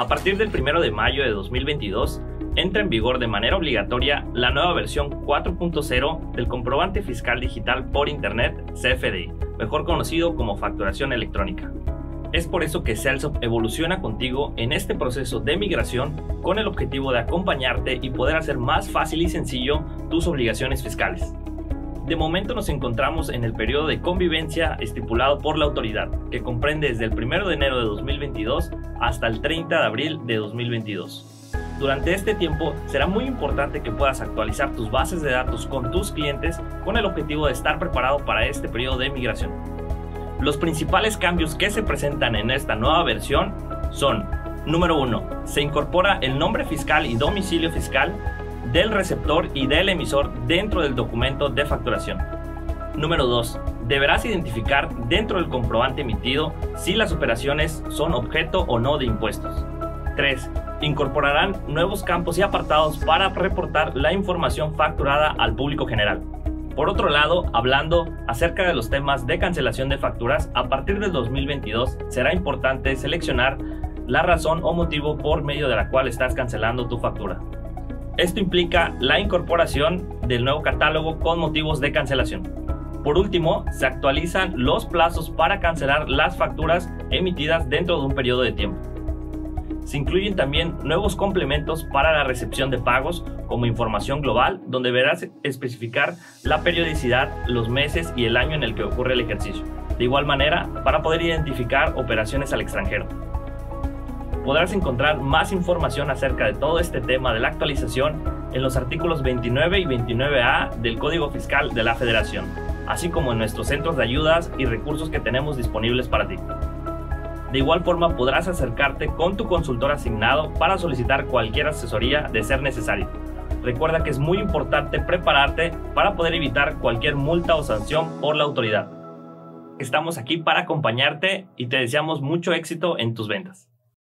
A partir del 1 de mayo de 2022, entra en vigor de manera obligatoria la nueva versión 4.0 del comprobante fiscal digital por Internet CFDI, mejor conocido como facturación electrónica. Es por eso que Celsop evoluciona contigo en este proceso de migración con el objetivo de acompañarte y poder hacer más fácil y sencillo tus obligaciones fiscales. De momento nos encontramos en el periodo de convivencia estipulado por la autoridad, que comprende desde el 1 de enero de 2022 hasta el 30 de abril de 2022. Durante este tiempo será muy importante que puedas actualizar tus bases de datos con tus clientes con el objetivo de estar preparado para este periodo de migración. Los principales cambios que se presentan en esta nueva versión son, número 1, se incorpora el nombre fiscal y domicilio fiscal del receptor y del emisor dentro del documento de facturación. Número 2. Deberás identificar dentro del comprobante emitido si las operaciones son objeto o no de impuestos. 3. Incorporarán nuevos campos y apartados para reportar la información facturada al público general. Por otro lado, hablando acerca de los temas de cancelación de facturas, a partir del 2022 será importante seleccionar la razón o motivo por medio de la cual estás cancelando tu factura. Esto implica la incorporación del nuevo catálogo con motivos de cancelación. Por último, se actualizan los plazos para cancelar las facturas emitidas dentro de un periodo de tiempo. Se incluyen también nuevos complementos para la recepción de pagos como información global, donde deberás especificar la periodicidad, los meses y el año en el que ocurre el ejercicio. De igual manera, para poder identificar operaciones al extranjero podrás encontrar más información acerca de todo este tema de la actualización en los artículos 29 y 29A del Código Fiscal de la Federación, así como en nuestros centros de ayudas y recursos que tenemos disponibles para ti. De igual forma podrás acercarte con tu consultor asignado para solicitar cualquier asesoría de ser necesario. Recuerda que es muy importante prepararte para poder evitar cualquier multa o sanción por la autoridad. Estamos aquí para acompañarte y te deseamos mucho éxito en tus ventas.